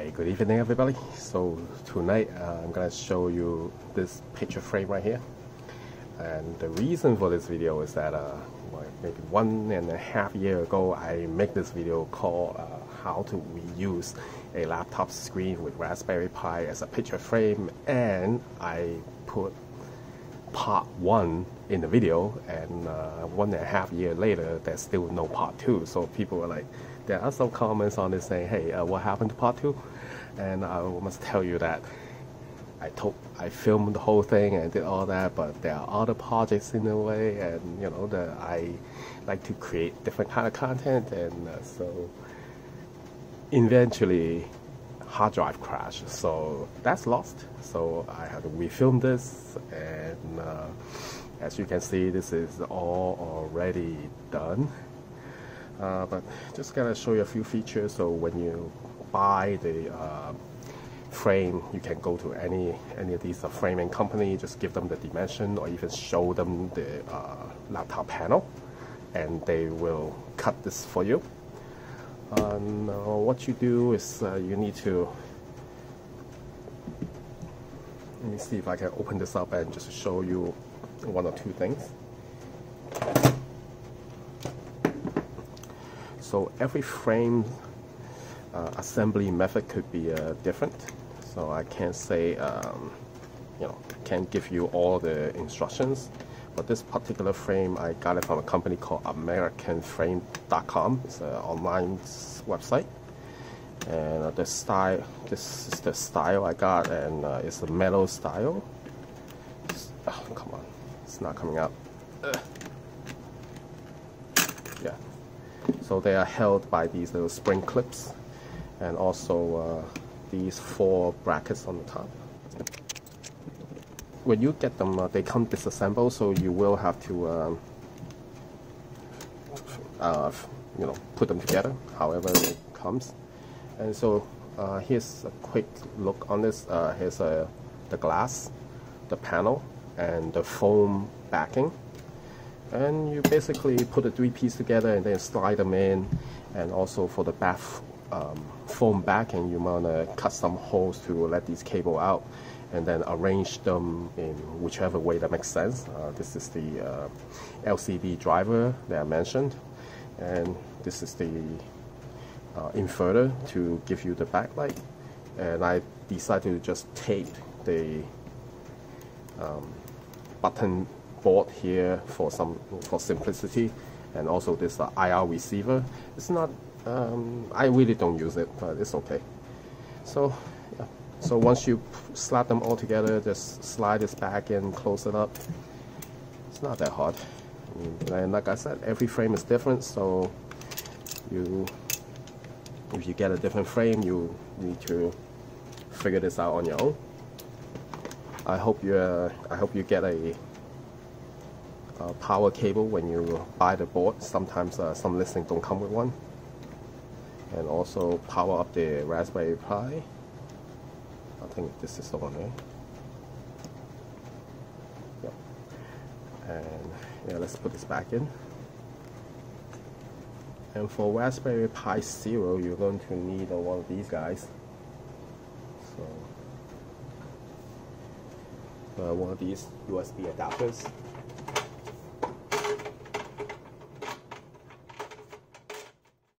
Hey, good evening everybody. So tonight uh, I'm gonna show you this picture frame right here. And the reason for this video is that uh, maybe one and a half year ago I make this video called uh, how to reuse a laptop screen with Raspberry Pi as a picture frame and I put part one in the video and uh, one and a half year later there's still no part two so people are like there are some comments on this saying hey uh, what happened to part two? And I must tell you that I took I filmed the whole thing and did all that but there are other projects in the way and you know that I like to create different kind of content and uh, so eventually hard drive crashed. So that's lost. So I had to refilm this and uh, as you can see this is all already done uh, but just gonna show you a few features so when you buy the uh, frame you can go to any any of these uh, framing company just give them the dimension or even show them the uh, laptop panel and they will cut this for you. And uh, what you do is uh, you need to let me see if I can open this up and just show you one or two things so every frame uh, assembly method could be uh, different so I can't say um, you know can't give you all the instructions but this particular frame, I got it from a company called AmericanFrame.com. It's an online website. And uh, the style, this is the style I got, and uh, it's a metal style. Oh, come on, it's not coming out. Ugh. Yeah. So they are held by these little spring clips, and also uh, these four brackets on the top when you get them, uh, they come disassembled, so you will have to, um, uh, you know, put them together, however it comes. And so uh, here's a quick look on this. Uh, here's uh, the glass, the panel, and the foam backing. And you basically put the three pieces together and then slide them in. And also for the back um, foam backing, you want to cut some holes to let these cable out and then arrange them in whichever way that makes sense. Uh, this is the uh, LCD driver that I mentioned, and this is the uh, inverter to give you the backlight. And I decided to just tape the um, button board here for some for simplicity, and also this uh, IR receiver. It's not. Um, I really don't use it, but it's okay. So so once you slap them all together, just slide this back and close it up. It's not that hard. And like I said, every frame is different, so you if you get a different frame, you need to figure this out on your own. I hope you uh, I hope you get a, a, power cable when you buy the board. Sometimes uh, some listings don't come with one. And also power up the Raspberry Pi. I think this is the one, right? Yep. And yeah, let's put this back in. And for Raspberry Pi Zero, you're going to need one of these guys. So, uh, one of these USB adapters.